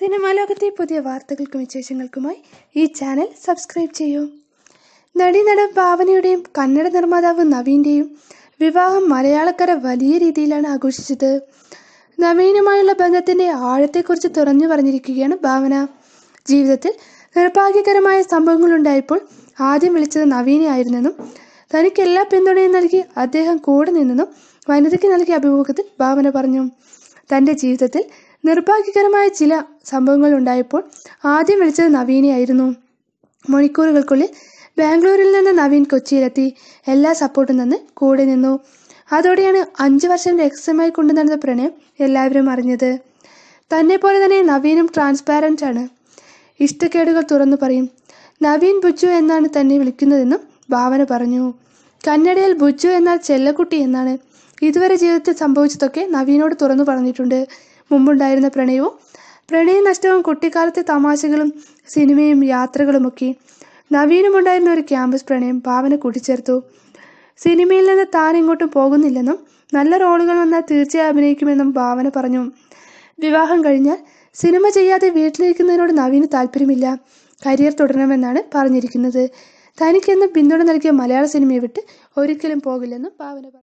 Cinema ലോകത്തെ പുതിയ വാർത്തകൾക്കും വിശേഷങ്ങൾക്കുമായി ഈ ചാനൽ സബ്സ്ക്രൈബ് ചെയ്യൂ. നടീനടൻ ഭാവനയുടെയും കന്നഡ നിർമ്മാതാവ് നവീന്റെയും വിവാഹം മലയാളക്കര വലിയ രീതിയിലാണ് ആഘോഷിച്ചത്. നവീനുമായുള്ള ബന്ധത്തിന്റെ ആഴത്തെക്കുറിച്ച് തുറന്നു പറഞ്ഞിരിക്കുകയാണ് ഭാവന. ജീവിതത്തിൽ നിർഭാഗ്യകരമായ സംഭവങ്ങൾ ഉണ്ടായപ്പോൾ ആദ്യം വിളിച്ചത് നവീനെ ആയിരുന്നെന്നും തനിക്ക് എല്ലാ പിന്തുണയും നൽകി അദ്ദേഹം കൂടെ നിന്നെന്നും വനിതയ്ക്ക് നൽകിയ അഭിമുഖത്തിൽ ഭാവന പറഞ്ഞു. തന്റെ ജീവിതത്തിൽ നിർഭാഗ്യകരമായ ചില സംഭവങ്ങൾ ഉണ്ടായപ്പോൾ ആദ്യം വിളിച്ചത് നവീനെയായിരുന്നു. മണിക്കൂറുകൾക്കുള്ളിൽ ബാംഗ്ലൂരിൽ നിന്ന് നവീൻ കൊച്ചിയിലെത്തി എല്ലാ സപ്പോർട്ടും തന്ന് കൂടെ നിന്നു. അതോടെയാണ് അഞ്ചു വർഷം രഹസ്യമായി കൊണ്ടു നടന്ന പ്രണയം എല്ലാവരും അറിഞ്ഞത്. തന്നെ പോലെ തന്നെ നവീനും ട്രാൻസ്പാരന്റ് ആണ്. ഇഷ്ടക്കേടുകൾ തുറന്നു പറയും. നവീൻ ബുച്ചു എന്നാണ് തന്നെ വിളിക്കുന്നതെന്നും ഭാവന പറഞ്ഞു. കന്നഡയിൽ ബുച്ചു എന്നാൽ ചെല്ലക്കുട്ടി എന്നാണ്. ഇതുവരെ ജീവിതത്തിൽ സംഭവിച്ചതൊക്കെ നവീനോട് തുറന്നു പറഞ്ഞിട്ടുണ്ട്. മുമ്പുണ്ടായിരുന്ന പ്രണയവും പ്രണയ നഷ്ടവും കുട്ടിക്കാലത്തെ തമാശകളും സിനിമയും യാത്രകളുമൊക്കെ നവീനുമുണ്ടായിരുന്ന ഒരു ക്യാമ്പസ് പ്രണയം ഭാവന കൂട്ടിച്ചേർത്തു. സിനിമയിൽ നിന്ന് താൻ ഇങ്ങോട്ടും പോകുന്നില്ലെന്നും നല്ല റോളുകൾ വന്നാൽ തീർച്ചയായും അഭിനയിക്കുമെന്നും ഭാവന പറഞ്ഞു. വിവാഹം കഴിഞ്ഞാൽ സിനിമ ചെയ്യാതെ വീട്ടിലിരിക്കുന്നതിനോട് നവീന് താല്പര്യമില്ല. കരിയർ തുടരണമെന്നാണ് പറഞ്ഞിരിക്കുന്നത്. തനിക്കെന്നും പിന്തുണ നൽകിയ മലയാള സിനിമയെ വിട്ട് ഒരിക്കലും പോകില്ലെന്നും ഭാവന പറഞ്ഞു.